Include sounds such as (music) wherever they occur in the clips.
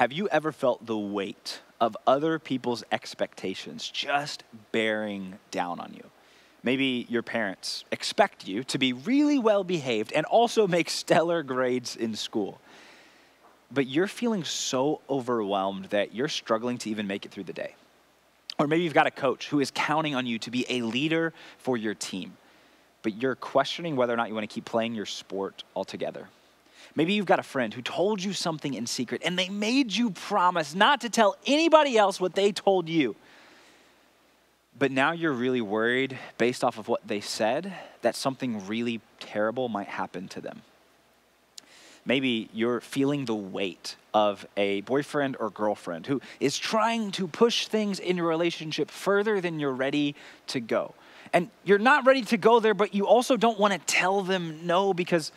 Have you ever felt the weight of other people's expectations just bearing down on you? Maybe your parents expect you to be really well behaved and also make stellar grades in school. But you're feeling so overwhelmed that you're struggling to even make it through the day. Or maybe you've got a coach who is counting on you to be a leader for your team, but you're questioning whether or not you want to keep playing your sport altogether. Maybe you've got a friend who told you something in secret and they made you promise not to tell anybody else what they told you. But now you're really worried, based off of what they said, that something really terrible might happen to them. Maybe you're feeling the weight of a boyfriend or girlfriend who is trying to push things in your relationship further than you're ready to go. And you're not ready to go there, but you also don't want to tell them no because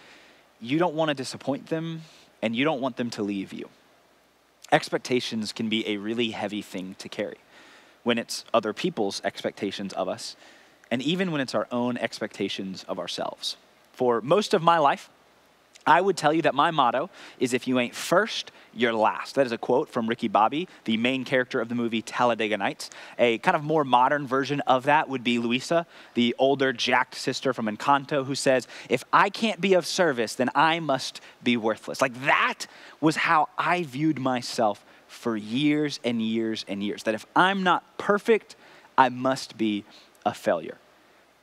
you don't want to disappoint them and you don't want them to leave you. Expectations can be a really heavy thing to carry when it's other people's expectations of us, and even when it's our own expectations of ourselves. For most of my life, I would tell you that my motto is if you ain't first, you're last. That is a quote from Ricky Bobby, the main character of the movie Talladega Nights. A kind of more modern version of that would be Luisa, the older jacked sister from Encanto, who says, If I can't be of service, then I must be worthless. Like that was how I viewed myself for years and years and years. That if I'm not perfect, I must be a failure.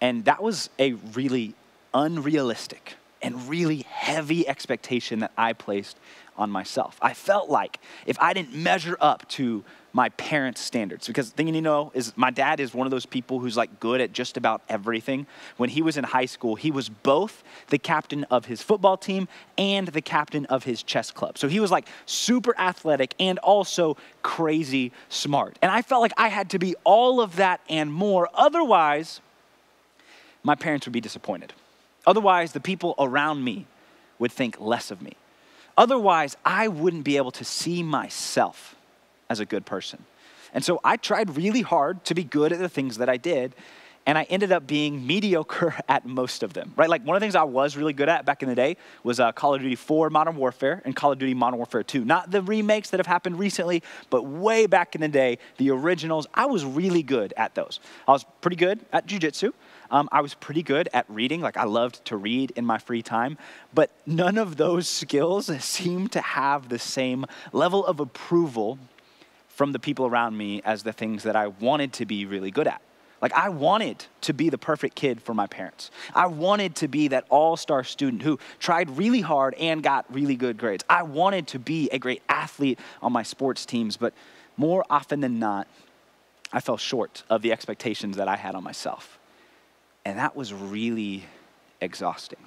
And that was a really unrealistic and really heavy expectation that I placed on myself. I felt like if I didn't measure up to my parents' standards, because the thing you need to know is my dad is one of those people who's like good at just about everything. When he was in high school, he was both the captain of his football team and the captain of his chess club. So he was like super athletic and also crazy smart. And I felt like I had to be all of that and more. Otherwise, my parents would be disappointed. Otherwise, the people around me would think less of me. Otherwise, I wouldn't be able to see myself as a good person. And so I tried really hard to be good at the things that I did, and I ended up being mediocre (laughs) at most of them, right? Like one of the things I was really good at back in the day was uh, Call of Duty 4 Modern Warfare and Call of Duty Modern Warfare 2. Not the remakes that have happened recently, but way back in the day, the originals. I was really good at those. I was pretty good at jujitsu. Um, I was pretty good at reading, like I loved to read in my free time, but none of those skills (laughs) seemed to have the same level of approval from the people around me as the things that I wanted to be really good at. Like, I wanted to be the perfect kid for my parents. I wanted to be that all star student who tried really hard and got really good grades. I wanted to be a great athlete on my sports teams, but more often than not, I fell short of the expectations that I had on myself. And that was really exhausting.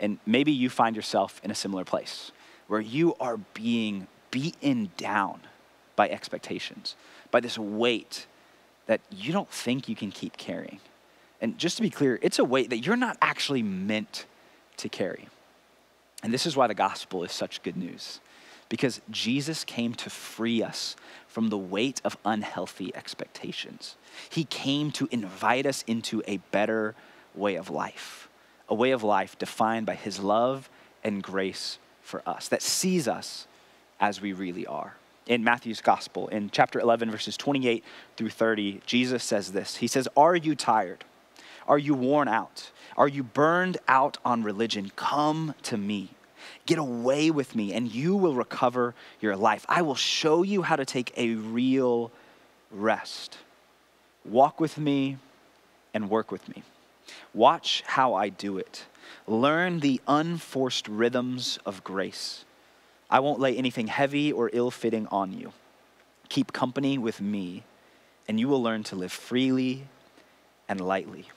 And maybe you find yourself in a similar place where you are being beaten down by expectations, by this weight that you don't think you can keep carrying. And just to be clear, it's a weight that you're not actually meant to carry. And this is why the gospel is such good news, because Jesus came to free us from the weight of unhealthy expectations. He came to invite us into a better way of life, a way of life defined by His love and grace for us, that sees us as we really are. In Matthew's gospel, in chapter 11, verses 28 through 30, Jesus says this He says, Are you tired? Are you worn out? Are you burned out on religion? Come to me. Get away with me, and you will recover your life. I will show you how to take a real rest. Walk with me and work with me. Watch how I do it. Learn the unforced rhythms of grace. I won't lay anything heavy or ill fitting on you. Keep company with me, and you will learn to live freely and lightly.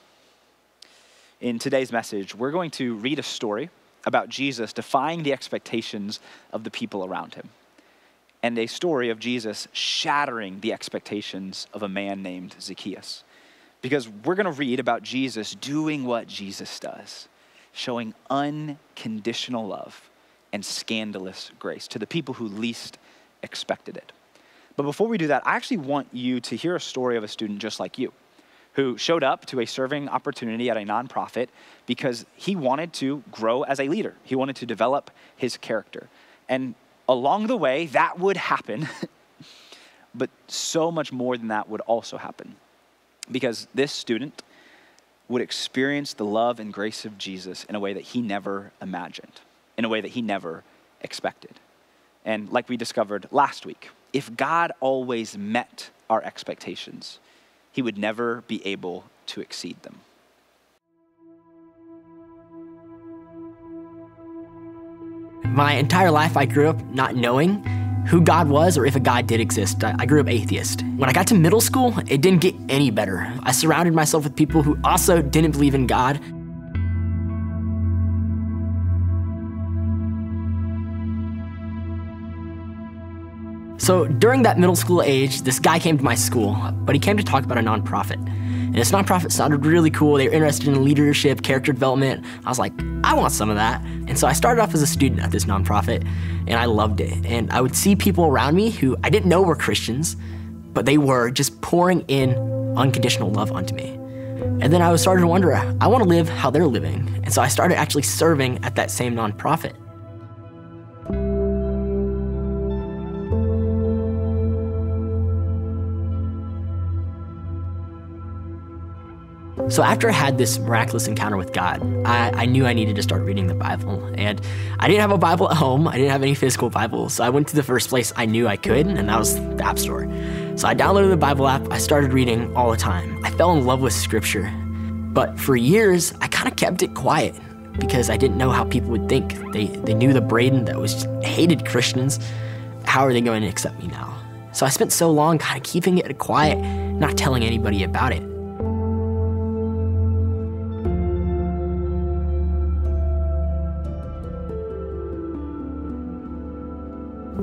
In today's message, we're going to read a story about Jesus defying the expectations of the people around him and a story of Jesus shattering the expectations of a man named Zacchaeus. Because we're going to read about Jesus doing what Jesus does, showing unconditional love and scandalous grace to the people who least expected it. But before we do that, I actually want you to hear a story of a student just like you who showed up to a serving opportunity at a nonprofit because he wanted to grow as a leader. He wanted to develop his character. And along the way, that would happen. (laughs) but so much more than that would also happen. Because this student would experience the love and grace of Jesus in a way that he never imagined, in a way that he never expected. And like we discovered last week, if God always met our expectations, he would never be able to exceed them. My entire life, I grew up not knowing who God was or if a God did exist. I grew up atheist. When I got to middle school, it didn't get any better. I surrounded myself with people who also didn't believe in God. So during that middle school age, this guy came to my school, but he came to talk about a nonprofit. And this nonprofit sounded really cool. They were interested in leadership, character development. I was like, I want some of that. And so I started off as a student at this nonprofit, and I loved it. And I would see people around me who I didn't know were Christians, but they were just pouring in unconditional love onto me. And then I was starting to wonder, I want to live how they're living. And so I started actually serving at that same nonprofit. So after I had this miraculous encounter with God, I, I, knew I needed to start reading the Bible. And I didn't have a Bible at home. I didn't have any physical Bibles. So I went to the first place I knew I could, and that was the App Store. So I downloaded the Bible app. I started reading all the time. I fell in love with Scripture. But for years, I kind of kept it quiet because I didn't know how people would think. They, they knew the Braden that was hated Christians. How are they going to accept me now? So I spent so long kind of keeping it quiet, not telling anybody about it.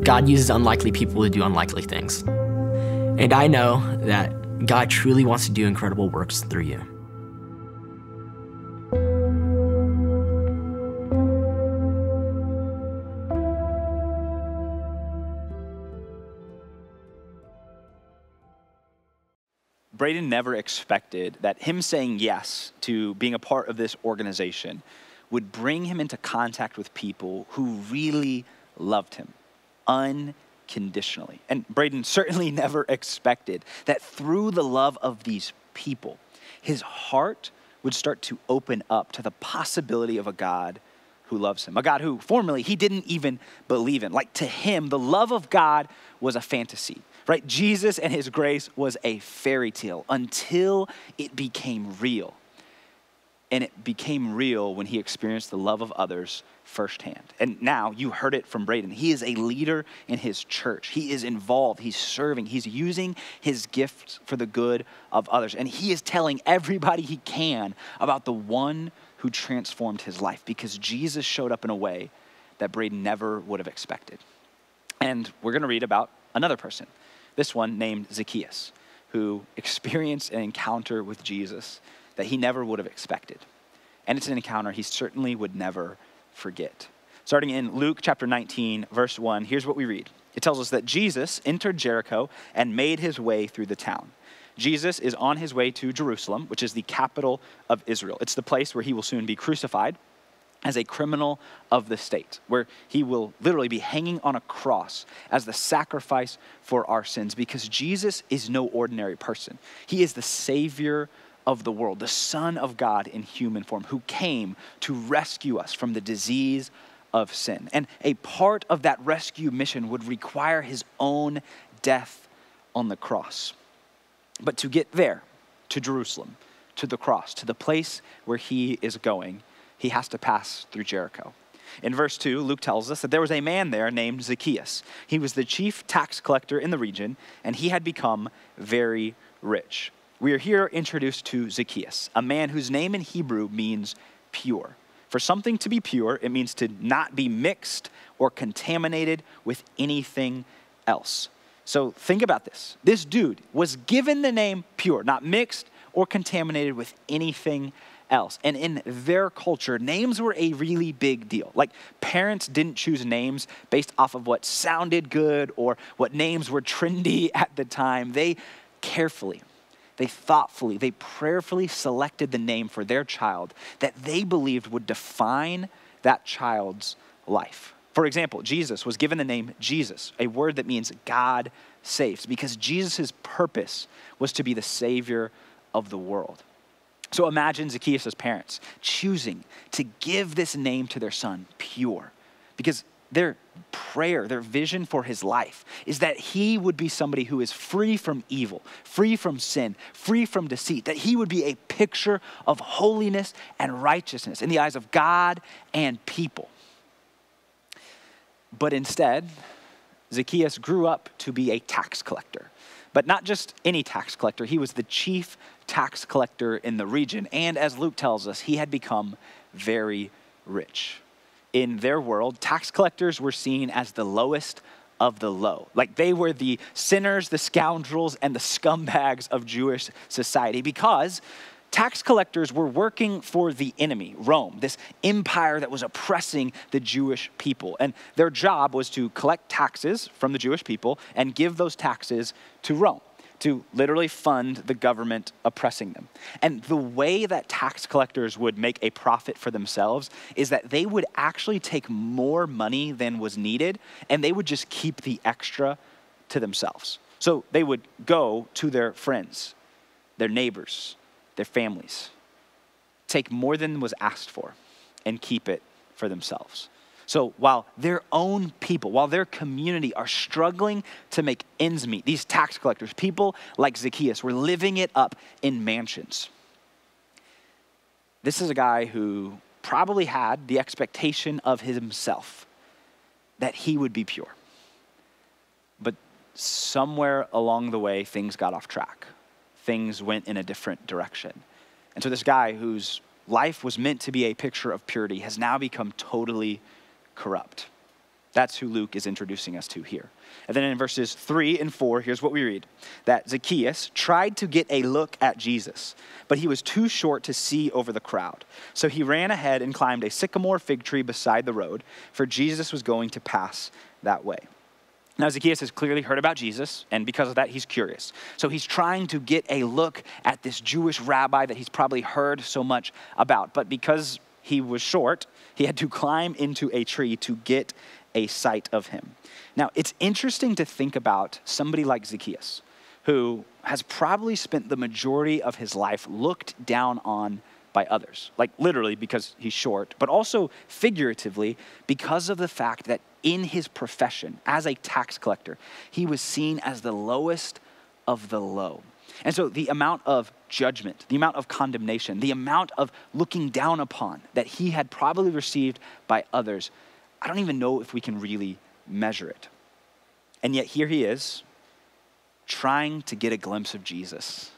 God uses unlikely people to do unlikely things. And I know that God truly wants to do incredible works through you. Braden never expected that him saying yes to being a part of this organization would bring him into contact with people who really loved him unconditionally. And Braden certainly (laughs) never expected that through the love of these people, his heart would start to open up to the possibility of a God who loves him, a God who formerly he didn't even believe in. Like to him, the love of God was a fantasy, right? Jesus and his grace was a fairy tale until it became real. And it became real when he experienced the love of others firsthand. And now you heard it from Braden. He is a leader in his church. He is involved. He's serving. He's using his gifts for the good of others. And he is telling everybody he can about the one who transformed his life because Jesus showed up in a way that Braden never would have expected. And we're going to read about another person, this one named Zacchaeus, who experienced an encounter with Jesus that he never would have expected. And it's an encounter he certainly would never forget. Starting in Luke chapter 19, verse 1, here's what we read. It tells us that Jesus entered Jericho and made his way through the town. Jesus is on his way to Jerusalem, which is the capital of Israel. It's the place where he will soon be crucified as a criminal of the state, where he will literally be hanging on a cross as the sacrifice for our sins, because Jesus is no ordinary person. He is the Savior of the world, the Son of God in human form, who came to rescue us from the disease of sin. And a part of that rescue mission would require his own death on the cross. But to get there, to Jerusalem, to the cross, to the place where he is going, he has to pass through Jericho. In verse 2, Luke tells us that there was a man there named Zacchaeus. He was the chief tax collector in the region, and he had become very rich we are here introduced to Zacchaeus, a man whose name in Hebrew means pure. For something to be pure, it means to not be mixed or contaminated with anything else. So think about this. This dude was given the name pure, not mixed or contaminated with anything else. And in their culture, names were a really big deal. Like parents didn't choose names based off of what sounded good or what names were trendy (laughs) at the time. They carefully they thoughtfully, they prayerfully selected the name for their child that they believed would define that child's life. For example, Jesus was given the name Jesus, a word that means God saves, because Jesus' purpose was to be the Savior of the world. So imagine Zacchaeus' parents choosing to give this name to their son, pure, because their prayer, their vision for his life is that he would be somebody who is free from evil, free from sin, free from deceit, that he would be a picture of holiness and righteousness in the eyes of God and people. But instead, Zacchaeus grew up to be a tax collector. But not just any tax collector, he was the chief tax collector in the region. And as Luke tells us, he had become very rich. In their world, tax collectors were seen as the lowest of the low. Like they were the sinners, the scoundrels, and the scumbags of Jewish society because tax collectors were working for the enemy, Rome, this empire that was oppressing the Jewish people. And their job was to collect taxes from the Jewish people and give those taxes to Rome to literally fund the government oppressing them. And the way that tax collectors would make a profit for themselves is that they would actually take more money than was needed and they would just keep the extra to themselves. So they would go to their friends, their neighbors, their families, take more than was asked for, and keep it for themselves. So while their own people, while their community are struggling to make ends meet, these tax collectors, people like Zacchaeus, were living it up in mansions. This is a guy who probably had the expectation of himself that he would be pure. But somewhere along the way, things got off track things went in a different direction. And so this guy whose life was meant to be a picture of purity has now become totally corrupt. That's who Luke is introducing us to here. And then in verses 3 and 4, here's what we read that Zacchaeus tried to get a look at Jesus, but he was too short to see over the crowd. So he ran ahead and climbed a sycamore fig tree beside the road, for Jesus was going to pass that way. Now, Zacchaeus has clearly heard about Jesus, and because of that, he's curious. So he's trying to get a look at this Jewish rabbi that he's probably heard so much about. But because he was short, he had to climb into a tree to get a sight of him. Now, it's interesting to think about somebody like Zacchaeus, who has probably spent the majority of his life looked down on by others, like literally because he's short, but also figuratively because of the fact that in his profession as a tax collector, he was seen as the lowest of the low. And so the amount of judgment, the amount of condemnation, the amount of looking down upon that he had probably received by others, I don't even know if we can really measure it. And yet here he is, trying to get a glimpse of Jesus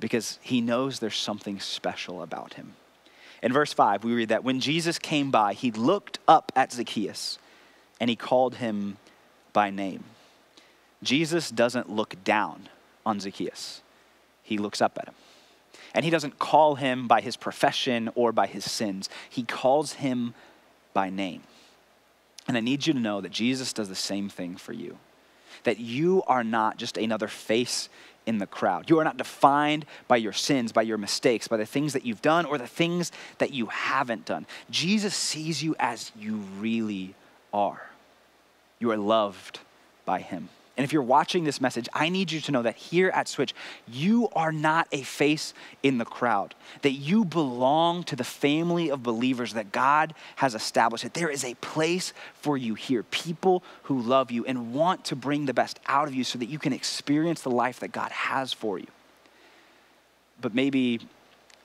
because he knows there's something special about him. In verse 5, we read that when Jesus came by, he looked up at Zacchaeus and he called him by name. Jesus doesn't look down on Zacchaeus, he looks up at him. And he doesn't call him by his profession or by his sins, he calls him by name. And I need you to know that Jesus does the same thing for you. That you are not just another face in the crowd. You are not defined by your sins, by your mistakes, by the things that you've done or the things that you haven't done. Jesus sees you as you really are. You are loved by him. And if you're watching this message, I need you to know that here at Switch, you are not a face in the crowd, that you belong to the family of believers that God has established, that there is a place for you here, people who love you and want to bring the best out of you so that you can experience the life that God has for you. But maybe,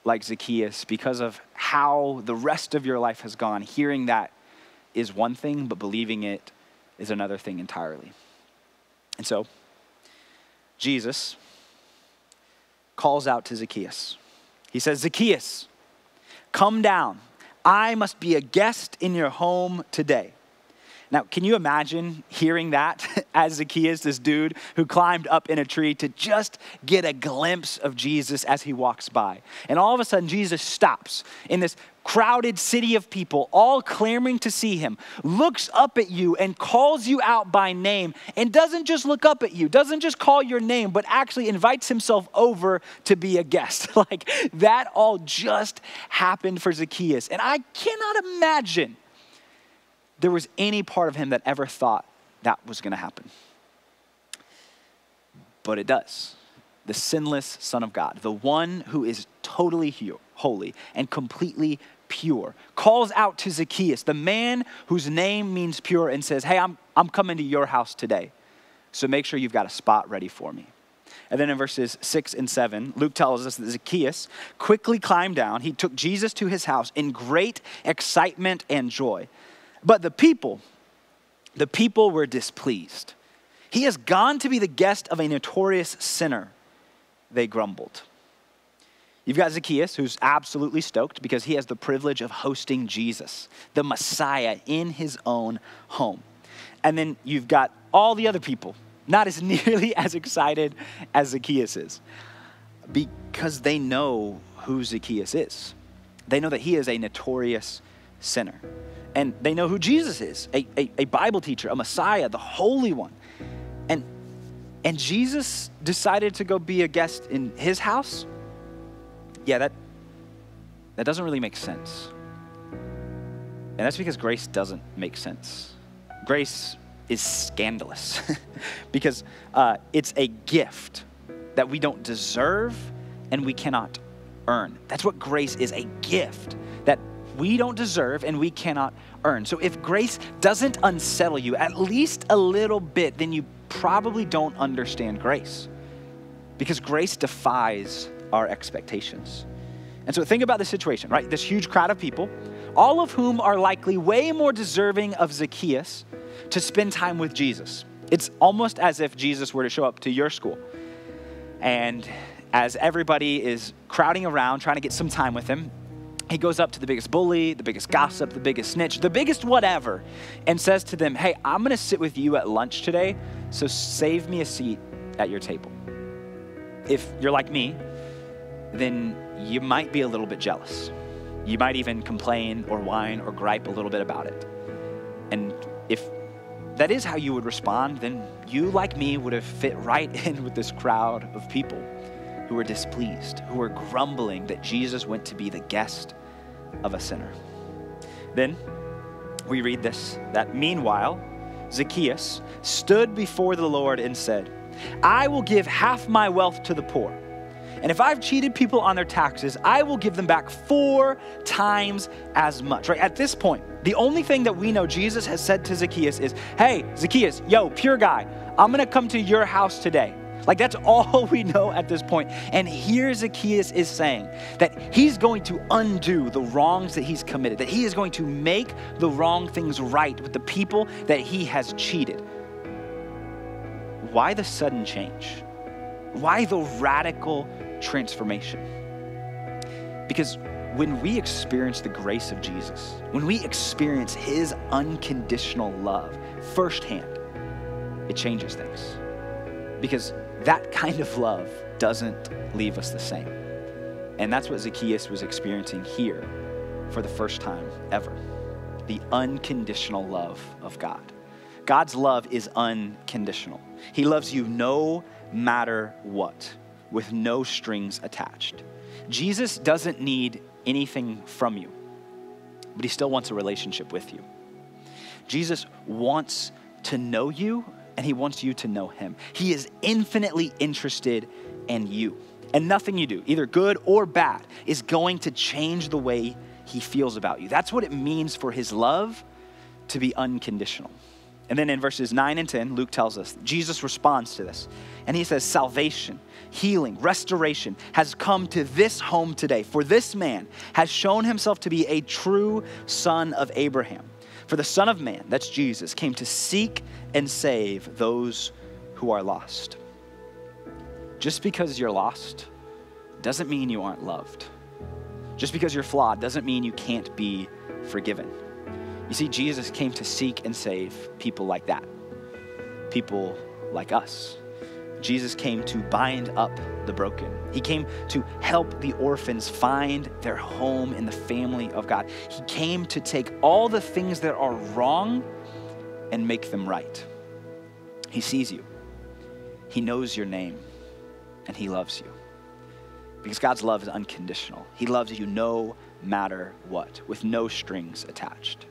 like Zacchaeus, because of how the rest of your life has gone, hearing that is one thing, but believing it is another thing entirely. And so, Jesus calls out to Zacchaeus. He says, Zacchaeus, come down. I must be a guest in your home today. Now, can you imagine hearing that (laughs) as Zacchaeus, this dude who climbed up in a tree to just get a glimpse of Jesus as he walks by? And all of a sudden, Jesus stops in this crowded city of people, all clamoring to see him, looks up at you and calls you out by name, and doesn't just look up at you, doesn't just call your name, but actually invites himself over to be a guest. (laughs) like that all just happened for Zacchaeus. And I cannot imagine there was any part of him that ever thought that was going to happen. But it does. The sinless Son of God, the one who is totally holy and completely pure, calls out to Zacchaeus, the man whose name means pure, and says, Hey, I'm, I'm coming to your house today. So make sure you've got a spot ready for me. And then in verses 6 and 7, Luke tells us that Zacchaeus quickly climbed down. He took Jesus to his house in great excitement and joy. But the people, the people were displeased. He has gone to be the guest of a notorious sinner, they grumbled. You've got Zacchaeus, who's absolutely stoked because he has the privilege of hosting Jesus, the Messiah, in his own home. And then you've got all the other people, not as (laughs) nearly as excited as Zacchaeus is, because they know who Zacchaeus is. They know that he is a notorious sinner. And they know who Jesus is a, a, a Bible teacher, a Messiah, the Holy One. And, and Jesus decided to go be a guest in his house. Yeah, that, that doesn't really make sense. And that's because grace doesn't make sense. Grace is scandalous (laughs) because uh, it's a gift that we don't deserve and we cannot earn. That's what grace is a gift that we don't deserve and we cannot earn. So if grace doesn't unsettle you at least a little bit, then you probably don't understand grace because grace defies our expectations. And so think about the situation, right? This huge crowd of people, all of whom are likely way more deserving of Zacchaeus to spend time with Jesus. It's almost as if Jesus were to show up to your school. And as everybody is crowding around trying to get some time with him, he goes up to the biggest bully, the biggest gossip, the biggest snitch, the biggest whatever, and says to them, Hey, I'm gonna sit with you at lunch today, so save me a seat at your table. If you're like me, then you might be a little bit jealous. You might even complain or whine or gripe a little bit about it. And if that is how you would respond, then you, like me, would have fit right (laughs) in with this crowd of people who were displeased, who were grumbling that Jesus went to be the guest of a sinner. Then we read this that meanwhile, Zacchaeus stood before the Lord and said, I will give half my wealth to the poor. And if I've cheated people on their taxes, I will give them back four times as much. Right? At this point, the only thing that we know Jesus has said to Zacchaeus is, Hey, Zacchaeus, yo, pure guy, I'm gonna come to your house today. Like that's all we know at this point. And here Zacchaeus is saying that he's going to undo the wrongs that he's committed, that he is going to make the wrong things right with the people that he has cheated. Why the sudden change? Why the radical transformation. Because when we experience the grace of Jesus, when we experience his unconditional love firsthand, it changes things. Because that kind of love doesn't leave us the same. And that's what Zacchaeus was experiencing here for the first time ever the unconditional love of God. God's love is unconditional. He loves you no matter what with no strings attached. Jesus doesn't need anything from you, but he still wants a relationship with you. Jesus wants to know you and he wants you to know him. He is infinitely interested in you. And nothing you do, either good or bad, is going to change the way he feels about you. That's what it means for his love to be unconditional. And then in verses 9 and 10, Luke tells us Jesus responds to this. And he says, Salvation healing, restoration has come to this home today. For this man has shown himself to be a true son of Abraham. For the Son of Man, that's Jesus, came to seek and save those who are lost. Just because you're lost doesn't mean you aren't loved. Just because you're flawed doesn't mean you can't be forgiven. You see, Jesus came to seek and save people like that, people like us. Jesus came to bind up the broken. He came to help the orphans find their home in the family of God. He came to take all the things that are wrong and make them right. He sees you, He knows your name, and He loves you. Because God's love is unconditional. He loves you no matter what, with no strings attached.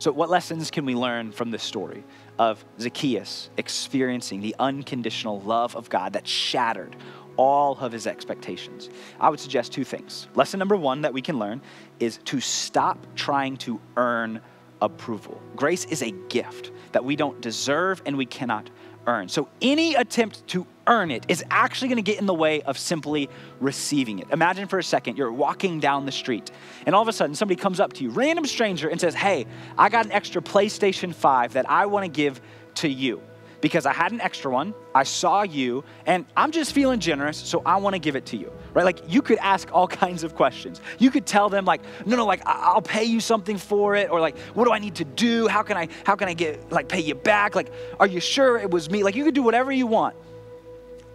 So, what lessons can we learn from this story of Zacchaeus experiencing the unconditional love of God that shattered all of his expectations? I would suggest two things. Lesson number one that we can learn is to stop trying to earn approval. Grace is a gift that we don't deserve and we cannot earn. So any attempt to earn it is actually going to get in the way of simply receiving it. Imagine for a second you're walking down the street and all of a sudden somebody comes up to you, random stranger, and says, Hey, I got an extra PlayStation 5 that I want to give to you because I had an extra one, I saw you, and I'm just feeling generous, so I want to give it to you, right? Like you could ask all (laughs) kinds of questions. You could tell them like, no, no, like I'll pay you something for it, or like, what do I need to do? How can I, how can I get like pay you back? Like, are you sure it was me? Like you could do whatever you want.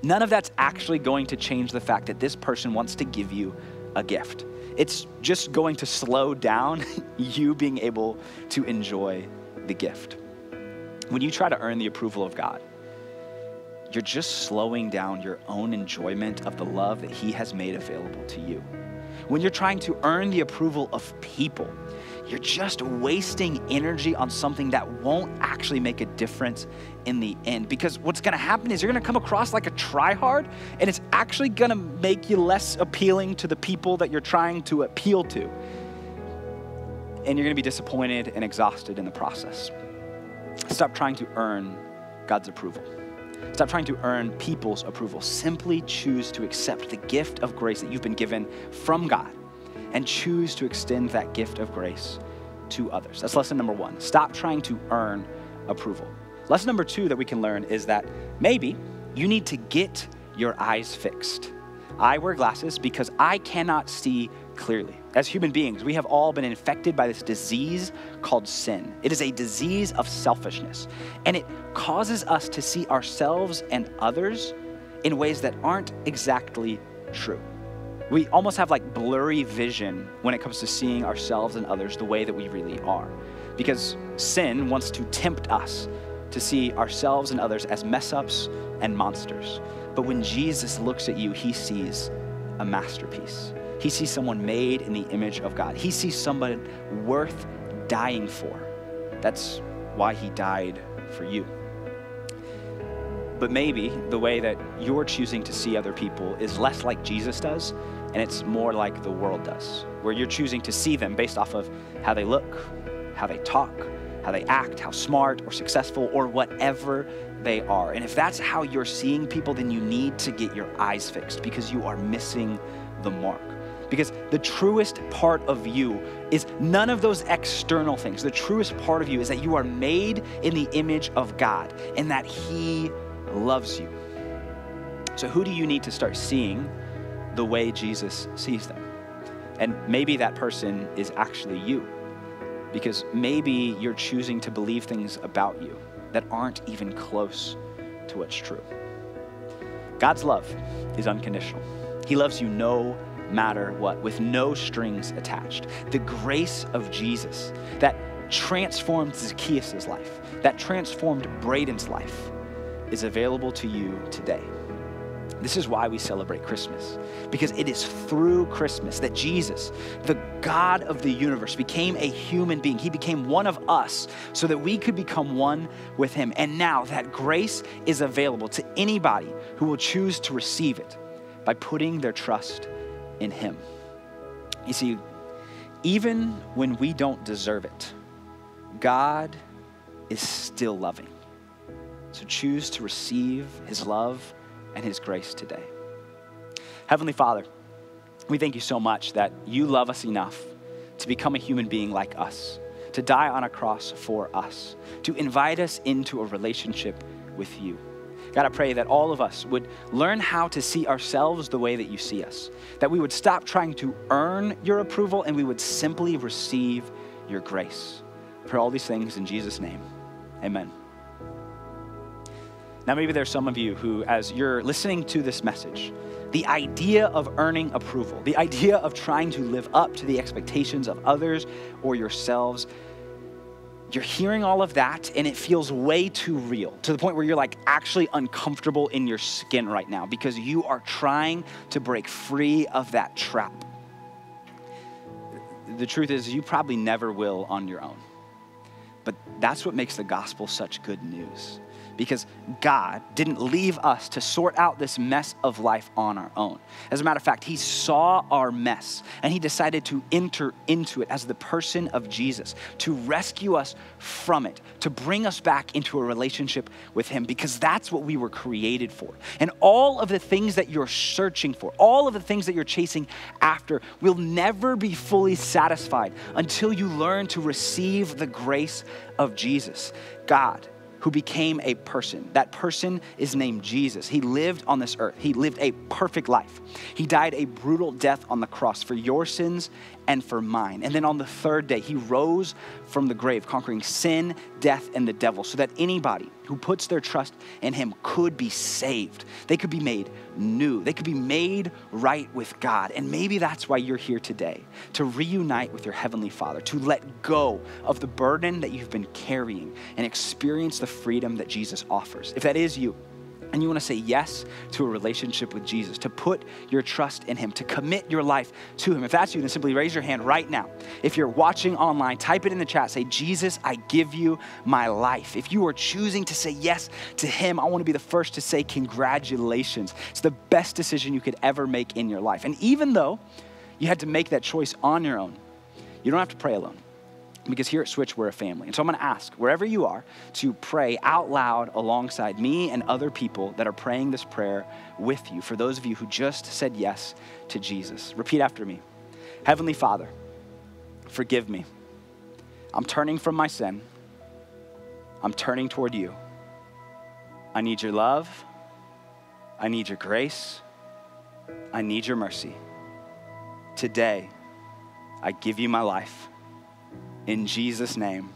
None of that's actually going to change the fact that this person wants to give you a gift. It's just going to slow down (laughs) you being able to enjoy the gift. When you try to earn the approval of God, you're just slowing down your own enjoyment of the love that He has made available to you. When you're trying to earn the approval of people, you're just wasting energy on something that won't actually make a difference in the end. Because what's gonna happen is you're gonna come across like a tryhard, and it's actually gonna make you less appealing to the people that you're trying to appeal to. And you're gonna be disappointed and exhausted in the process. Stop trying to earn God's approval. Stop trying to earn people's approval. Simply choose to accept the gift of grace that you've been given from God and choose to extend that gift of grace to others. That's lesson number one. Stop trying to earn approval. Lesson number two that we can learn is that maybe you need to get your eyes fixed. I wear glasses because I cannot see clearly. As human beings, we have all been infected by this disease called sin. It is a disease of selfishness, and it causes us to see ourselves and others in ways that aren't exactly true. We almost have like blurry vision when it comes to seeing ourselves and others the way that we really are. Because sin wants to tempt us to see ourselves and others as mess ups and monsters. But when Jesus looks at you, he sees a masterpiece. He sees someone made in the image of God. He sees somebody worth dying for. That's why he died for you. But maybe the way that you're choosing to see other people is less like Jesus does, and it's more like the world does, where you're choosing to see them based off of how they look, how they talk, how they act, how smart or successful, or whatever they are. And if that's how you're seeing people, then you need to get your eyes fixed because you are missing the mark. Because the truest part of you is none of those external things. The truest part of you is that you are made in the image of God and that He loves you. So, who do you need to start seeing the way Jesus sees them? And maybe that person is actually you. Because maybe you're choosing to believe things about you that aren't even close to what's true. God's love is unconditional. He loves you no matter what, with no strings attached. The grace of Jesus that transformed Zacchaeus' life, that transformed Braden's life, is available to you today. This is why we celebrate Christmas, because it is through Christmas that Jesus, the God of the universe, became a human being. He became one of us so that we could become one with Him. And now that grace is available to anybody who will choose to receive it by putting their trust in Him. You see, even when we don't deserve it, God is still loving. So choose to receive His love and His grace today. Heavenly Father, we thank you so much that you love us enough to become a human being like us, to die on a cross for us, to invite us into a relationship with you. God, I pray that all of us would learn how to see ourselves the way that you see us, that we would stop trying to earn your approval and we would simply receive your grace. Pray all these things in Jesus' name, amen. Now, maybe there's some of you who, as you're listening to this message, the idea of earning approval, the idea of trying to live up to the expectations of others or yourselves, you're hearing all of that and it feels way too real to the point where you're like actually uncomfortable in your skin right now because you are trying to break free of that trap. The truth is, you probably never will on your own. But that's what makes the gospel such good news because God didn't leave us to sort out this mess of life on our own. As a matter of fact, He saw our mess and He decided to enter into it as the person of Jesus, to rescue us from it, to bring us back into a relationship with Him, because that's what we were created for. And all of the things that you're searching for, all of the things that you're chasing after, will never be fully satisfied until you learn to receive the grace of Jesus. God who became a person. That person is named Jesus. He lived on this earth, he lived a perfect life. He died a brutal death on the cross for your sins and for mine. And then on the third day, he rose from the grave, conquering sin, death, and the devil, so that anybody who puts their trust in him could be saved. They could be made new. They could be made right with God. And maybe that's why you're here today to reunite with your Heavenly Father, to let go of the burden that you've been carrying and experience the freedom that Jesus offers. If that is you, and you want to say yes to a relationship with Jesus, to put your trust in Him, to commit your life to Him. If that's you, then simply raise your hand right now. If you're watching online, type it in the chat. Say, Jesus, I give you my life. If you are choosing to say yes to Him, I want to be the first to say, Congratulations. It's the best decision you could ever make in your life. And even though you had to make that choice on your own, you don't have to pray alone because here at Switch, we're a family. And so I'm gonna ask, wherever you are, to pray out loud alongside me and other people that are praying this prayer with you. For those of you who just said yes to Jesus, repeat after me Heavenly Father, forgive me. I'm turning from my sin, I'm turning toward you. I need your love, I need your grace, I need your mercy. Today, I give you my life in Jesus' name.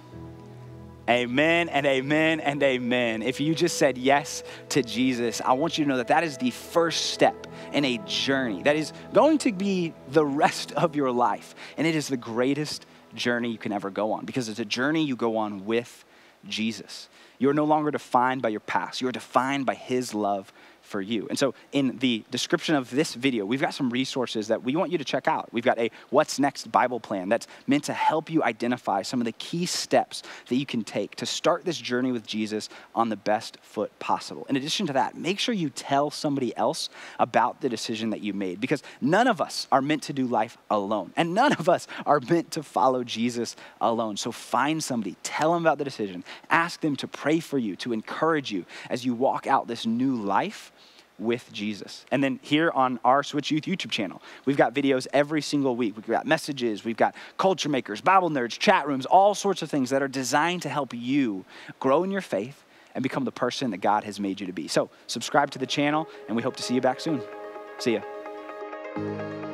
Amen and amen and amen. If you just said yes to Jesus, I want you to know that that is the first step in a journey that is going to be the rest of your life. And it is the greatest journey you can ever go on because it's a journey you go on with Jesus. You're no longer defined by your past, you're defined by His love for you. And so, in the description of this video, we've got some resources that we want you to check out. We've got a What's Next Bible plan that's meant to help you identify some of the key steps that you can take to start this journey with Jesus on the best foot possible. In addition to that, make sure you tell somebody else about the decision that you made because none of us are meant to do life alone, and none of us are meant to follow Jesus alone. So, find somebody, tell them about the decision, ask them to pray for you, to encourage you as you walk out this new life with Jesus. And then here on our Switch Youth YouTube channel, we've got videos every single week. We've got messages, we've got culture makers, Bible nerds, chat rooms, all sorts of things that are designed to help you grow in your faith and become the person that God has made you to be. So, subscribe to the channel, and we hope to see you back soon. See ya.